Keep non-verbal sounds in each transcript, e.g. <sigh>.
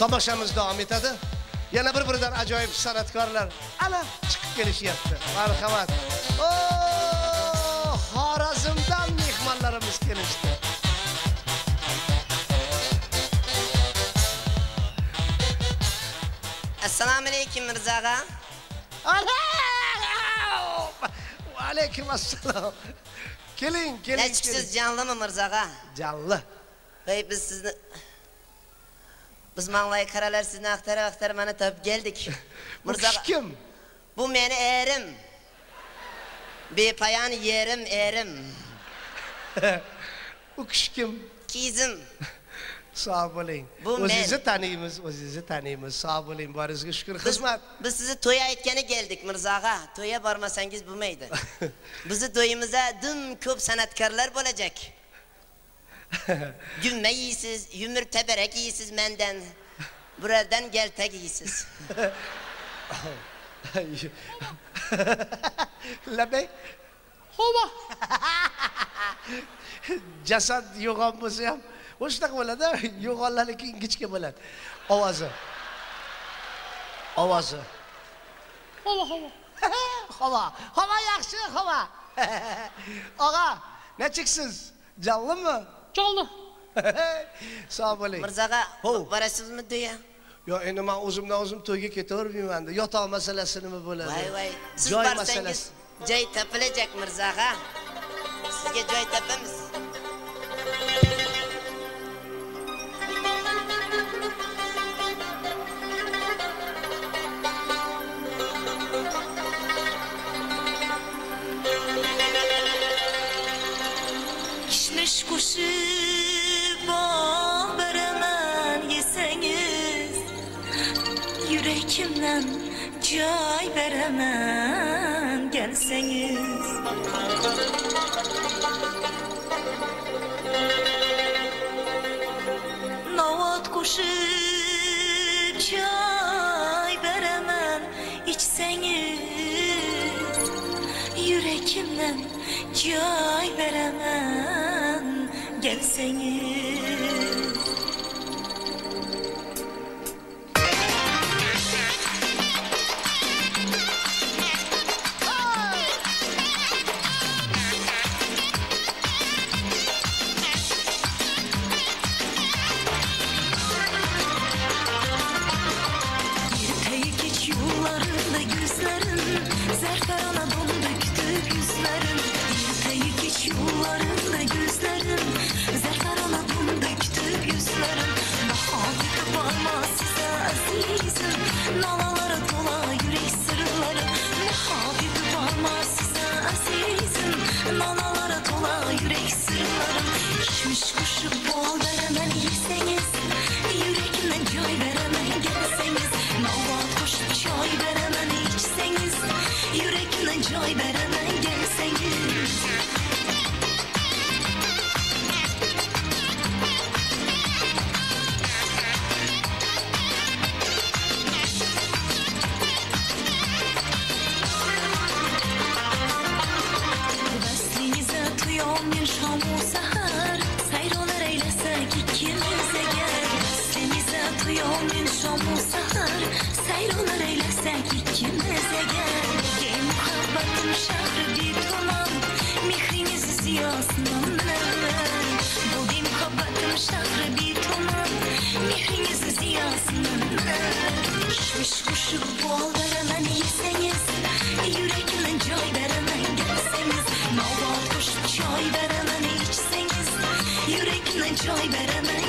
Tomoshamiz davom etadi. Yana bir-biridan ajoyib san'atkorlar ana chiqib kelishyapti. Marhamat. O, Xorazmdan mehmonlarimiz kelishdi. assalomu alaykum mirzo og'a Va alaykum assalom. Keling, keling. keling. jonlimi mirzo og'a Jalli. voy biz sizni biz manglay qaralar sizni axtarib axtarib mana topib keldik <laughs> mirzo kim? bu meni erim bepayon yerim erim <laughs> U kishi kim? kizim <laughs> Sog' bo'ling. O'zingizni taniymiz, o'zingizni taniymiz. Sog' bo'ling, boringizga shukr. biz, Xizmat. biz sizni to'y aytgani keldik mirzo og'a to'yga bormasangiz bo'lmaydi bizni to'yimizda dum ko'p san'atkorlar bo'lajak <laughs> Gümme yiysiz, yümür teberek yiysiz menden. Buradan gel tek yiysiz. Labey. <laughs> Hova. <laughs> Jasad yo'qon bo'lsa ham o'shanaqa bo'ladi yo'qonlarni keyin ingichka bo'ladi ovozi ovozi hova hova. Hova. Hova yaxshi hova. Og'a nechikisiz jonlimi Jonli. <laughs> Sog' bo'ling. mirzoga Hov. borasizmi to'yga Yo, endi men o'zimdan o'zim to'yga ketavermayman-da. Yotoq masalasi nima bo'ladi? voy voy siz Joy borsangiz masalasi. joy topilajak mirzoga sizga joy topamiz Kishmish qo'shib joy beraman kelsangiz Novat qo'shib choy beraman ichsangiz Yurakimdan joy beraman kelsangiz Pişmiş kuşu boldan hemen yeseniz يوم شام و سهر سیرانه ریل سگی که مزگر یه محبتم شهر بی تو من میخینی سیاس من بودی محبتم شهر بی تو من میخینی سیاس من شوش kuşuk bol veremem yeseniz Yüreğimin çay veremem gelseniz Mava kuş çay veremem içseniz Yüreğimin çay veremem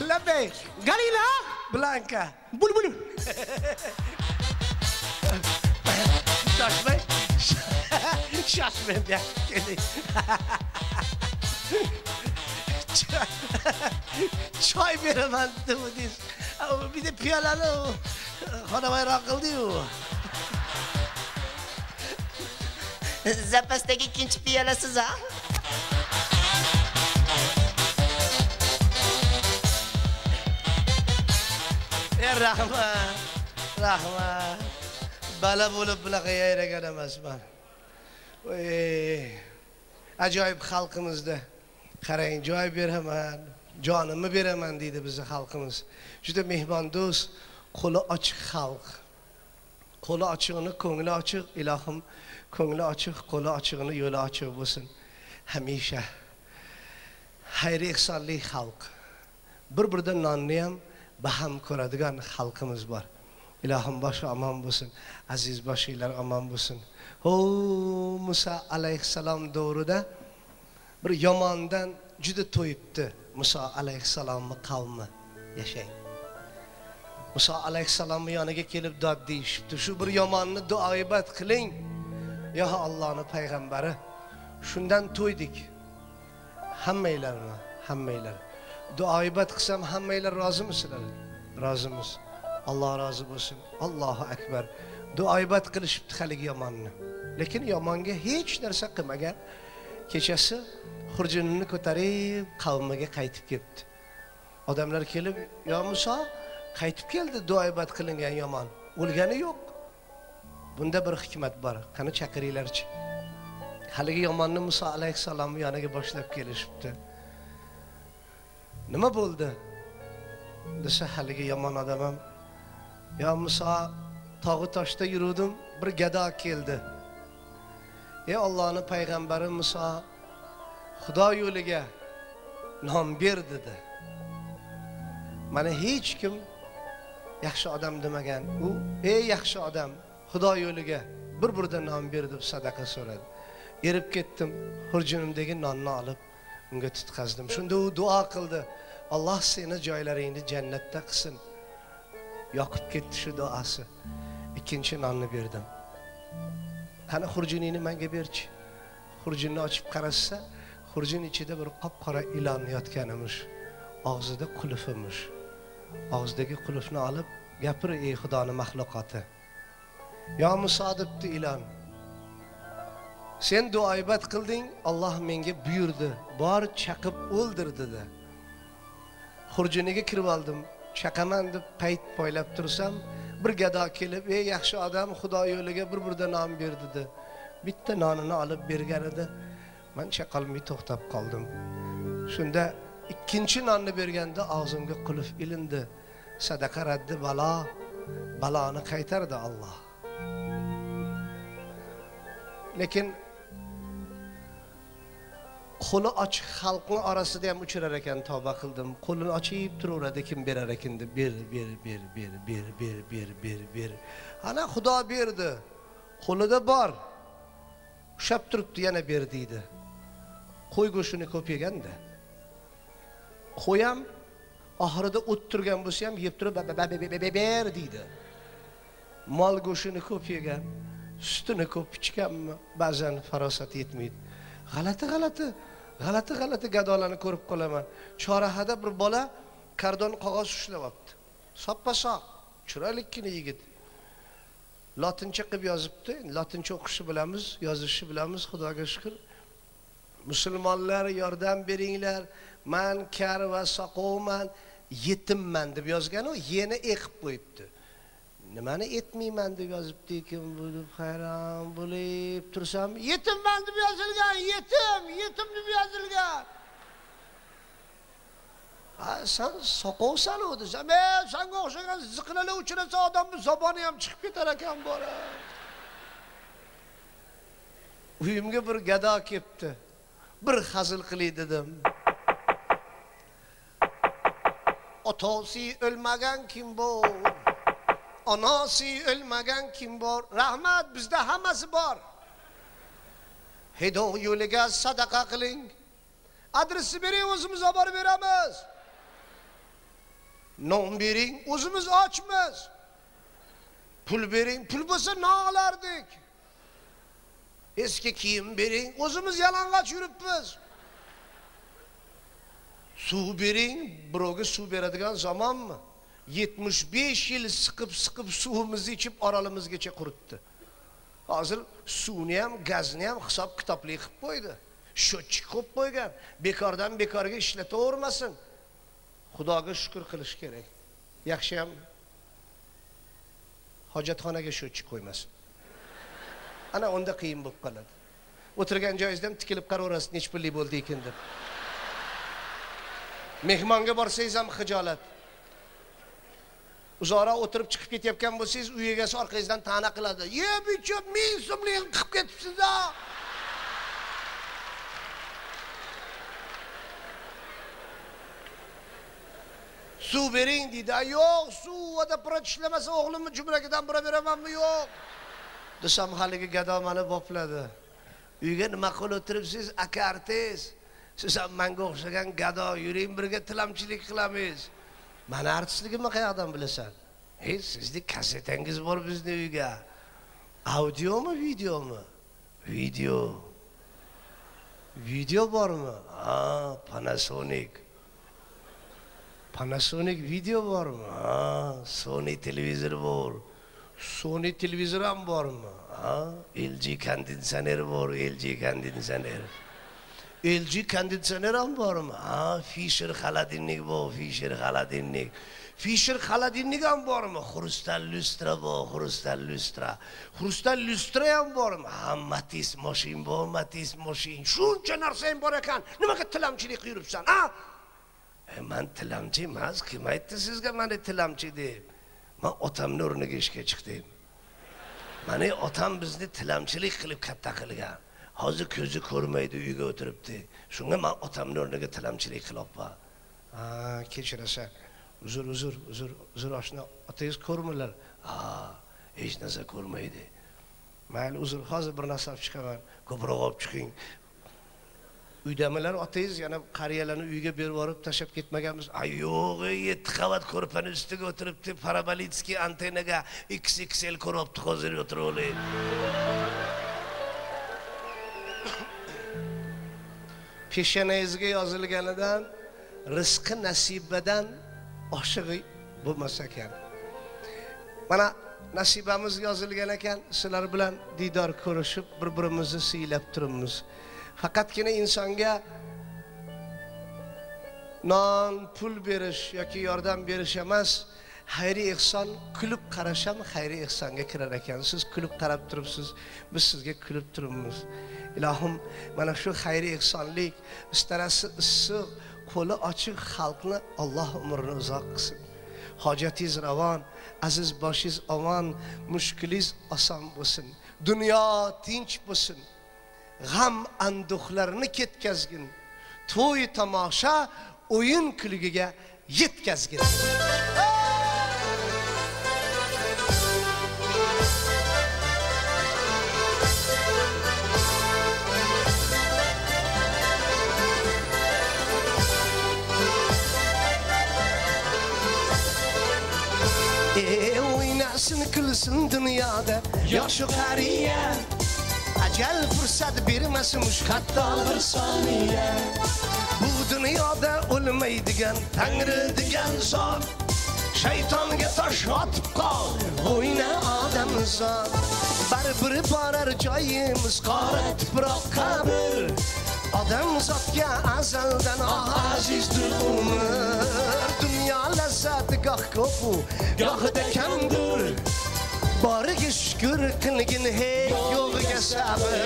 لبيك قليلة بلانكا بلبل Şaş Bey. Şaş Bey bir gelin. Çay, çay veremem demediz. Bir de piyalanı hanımaya rakıl diyor. Zapas'taki ikinci piyalasız ha. Rahmat rahmat bala bo'lib bunaqa yayragan emasman Voy, ajoyib xalqimizda. Qarang joy beraman jonimni beraman deydi bizni xalqimiz. Juda mehmondo'st qo'li ochiq xalq. Qo'li ochiqni ko'ngli ochiq ilohim ko'ngli ochiq qo'li ochiqni yo'li ochiq bo'lsin hamisha. Xayri ehsonli xalq. Bir biridan nonni ham baham ko'radigan xalqimiz bor. Ilohim boshi omon bo'lsin. Aziz boshinglar omon bo'lsin. Ho muso alayhissalom davrida bir yomondan juda to'yibdi muso alayhissalomni qavmi. Yashang. Muso alayhissalomni yoniga kelib dod deyishibdi. Shu bir yomonni duoibat qiling. Yo ollohni payg'ambari shundan to'ydik. Hammanglarmi hammanglar. Duoibat qilsam hammanglar rozimisizlar rozimiz. Alloh rozi bo'lsin. Allohu akbar. Duoibat qilishibdi haligi yomonni. Lekin yomonga hech narsa qilmagan kechasi xurjunini ko'tarib qavmiga qaytib kelibdi odamlar kelib yo muso qaytib keldi duoibat qilingan yomon. O'lgani yo'q. Bunda bir hikmat bor. Qani chaqiringlarchi? Haligi yomonni muso alayhissalomni yoniga boshlab kelishibdi. Nima bo'ldi? Desa haligi yomon odam ham yo muso tog'i toshda yuruvdim bir gado keldi. Ey ollohni payg'ambari muso xudo yo'liga nom ber dedi. Mana hech kim yaxshi odam demagan u ey yaxshi odam xudo yo'liga bir birda non ber deb sadaqa so'radi. Erib ketdim xurjunimdagi nonni olib. Unga tutqazdim. Shunda u duo qildi. Alloh seni joylaringni jannatda qilsin. Yoqib ketdi shu duosi. Ikkinchi nonni berdim. Qani xurjuningni menga berchi. Xurjunni ochib qarashsa xurjun ichida bir qop qora ilon yotganimish og'zida qulfimish. Og'zidagi qulfni olib gapir ey xudoni maxluqoti. Yo muso debdi ilon. Sen duoibat qilding olloh menga buyurdi. Bor chaqib o'ldir dedi. Xurjuniga kirib oldim. Chaqaman deb payt poylab tursam bir gado kelib ey yaxshi odam xudo yo'liga bir birda non ber dedi. Bitta nonini olib bergan edi. Man chaqolmay to'xtab qoldim. Shunda ikkinchi nonni berganda og'zimga qulf ilindi. Sadaqa raddi balo baloni qaytardi olloh lekin qo'li ochiq xalqni orasida ham uchrar ekan tavba qildim. Qo'lini ochib turaveradi kim berar ekan deb ber ber ber ber ber ber ber ber ber. Ana xudo berdi. Qo'lida bor. Ushlab turibdi yana ber deydi. Qo'y go'shtini ko'p yeganda. Qo'y ham oxirida o't turgan bo'lsa ham yeb turib ber deydi. Mol go'shtini ko'p yegan sutini ko'p ichganmi? Ba'zan farosati yetmaydi. G'alati g'alati. G'alati g'alati gadolarni ko'rib qolaman. Chorrahada bir bola kardon qog'oz ushlab olibdi soppa sog' chiroylikkina yigit. Lotincha qilib yozibdi. Lotincha o'qishni bilamiz yozishni bilamiz xudoga shukur musulmonlar yordam beringlar. Man kar va soqovman yetimman deb yozganu yeni eqib qo'yibdi. Nimani etmayman deb yozibdi ekan bu deb hayron bo'lib tursam yetimman deb yozilgan yetim yetim deb yozilgan. San soqovsan u desam e sanga o'xshagan ziqnalar uchrasa odamni zoboni ham chiqib ketar ekan bora uyimga bir gado kelibdi bir hazil qilay dedim. Otosi o'lmagan kim bu? Onasi o'lmagan kim bor? Rahmat bizda hammasi bor. Hido yo'liga sadaqa qiling. Adresni bering o'zimiz olib borib beramiz. Non bering o'zimiz ochmiz. Pul bering pul bo'lsa non olardik. Eski kiyim bering o'zimiz yalang'och yuribmiz. Suv bering birovga suv beradigan zamonmi? Yetmish besh yil siqib siqib suvimizni ichib oralimizgacha quritdi. Hozir suvni ham gazni ham hisob kitobli qilib qo'ydi. Счетчик qo'yib qo'ygan. Bekordan bekorga ishlatavermasin. Xudoga shukr qilish kerak. Yaxshi ham hojatxonaga счетчик qo'ymasin. Ana unda qiyin bo'lib qoladi. O'tirgan joyingizdan tikilib qaraverasiz nechi pullik bo'ldi ekan deb. Mehmonga borsangiz ham hijolat uzoqroq o'tirib chiqib ketayotgan bo'lsangiz uy egasi orqangizdan ta'na qiladi. Ye bicho ming so'mlik qilib ketibsiz a suv bering deydi yo'q suv vodoprovod ishlamasa o'g'limni jumlakidan buraveramanmi beramanmi yo'q. Desam haligi gado mani bopladi. Uyga nima qilib o'tiribsiz aka artist siz ham manga o'xshagan gado yuring birga tilamchilik qilamiz. Mani artistligimni qayoqdan bilasan ey sizni kasetangiz bor bizni uyga audiomi videomi video video. Bormi ha panasonic. Panasonic video bormi ha sony televizor bor sony televizor ham bormi ha lg konditsioner bor lg konditsioner lg konditsioner ham bormi ha fisher xolodilnik bor fisher xolodilnik fisher xolodilnik ham bormi xrustal lustra bor xrustal lustra. Xrustal lustra ham bormi ha matis moshin bor matis moshin shuncha narsang bor ekan nimaga tilamchilik qilib yuribsan a e, man tilamchi emas kim aytdi sizga mani tilamchi deb? Man otamni o'rniga ishga chiqdim. Mani otam bizni tilamchilik qilib katta qilgan. Hozir ko'zi ko'rmaydi uyga o'tiribdi shunga man otamni o'rniga tilamchilik qilyapman ha kechirasan uzr uzr uzr uzr oshna otangiz ko'rmilar ha hech narsa ko'rmaydi mayli uzr hozir bir narsa olib chiqaman ko'proq olib chiqing uydamilar otangiz yana qariyalarni uyga berib yuborib tashlab ketmaganmiz a yo'q yetti qavat ko'rpani ustiga o'tiribdi parabolitskiy antennaga xxl ko'ryapti hozir o'tirib peshonangizga yozilganidan rizqi nasibadan oshig'i bo'lmas ekan mana nasibamiz yozilgan ekan sizlar bilan diydor ko'rishib bir birimizni siylab turibmiz. Faqatgina insonga non pul berish yoki yordam berish emas xayriy ehson kulib qarash ham xayriy ehsonga kirar ekan. Siz kulib qarab turibsiz biz sizga kulib turibmiz. Ilohim mana shu xayriy ehsonlik istarasi issiq qo'li ochiq xalqni alloh umrini uzoq qilsin. Hojatingiz ravon aziz boshingiz omon mushkulingiz oson bo'lsin. Dunyo tinch bo'lsin. G'am anduhlarni ketkazgin. To'y tomosha o'yin kulgiga yetkazgin. E o'ynasın kulsin dunyoda. Yoshi qariya ajal fursat bermasmish hatto bir soniya. Bu dunyoda o'lmaydigan tangri degan zot. Shaytonga tosh otib qol o'yna odamzod baribir borar joyimiz qora tuproq qabr. Odamzodga azaldan oh azizdir umr. لذت گاه کفو گاه دکندور بارگش گر کنگین هی یوغ گسابه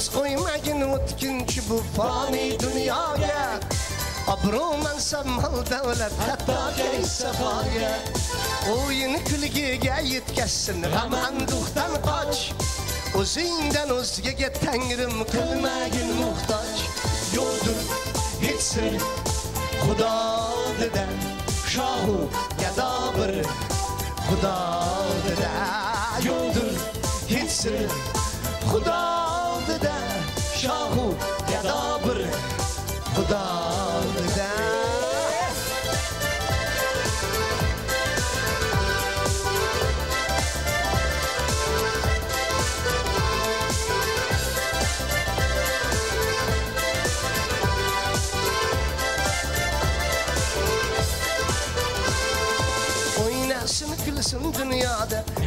Hırs koymagin utkinci bu fani obro' mansab mol davlat hatto kayf safoga o'yin kulgiga yetkazsin g'am anduhdan qoch. O'zingdan o'zgaga tangrim qilmagin muhtoj. Yo'qdir hech sir xudodidan shohu gado bir xudodida yo'qdir hech sir xudodida shohu gado bir xudo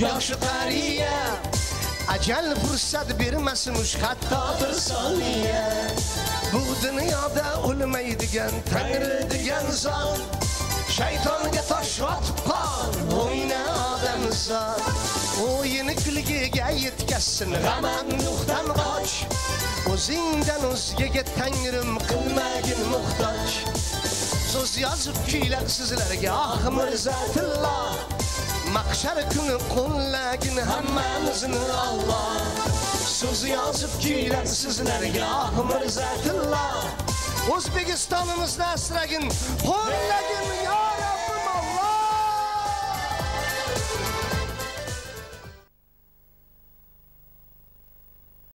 yoshi qariya ajal fursat bermasin ush hatto bir soniya bu dunyoda o'lmaydigan tangri degan zot shaytonga tosh otib qol o'yna odamzod o'yini kulgiga yetkazsin g'amam nuhdan qoch o'zingdan o'zgaga tangrim qilmagin muhtoj so'z yozib kuylab sizlarga ah mirzatillo mahshar kuni qo'llagin hammamizni Alloh so'zi yozib kuylab sizlarga ah mirzatillo o'zbekistonimizni asragin qo'llagin yo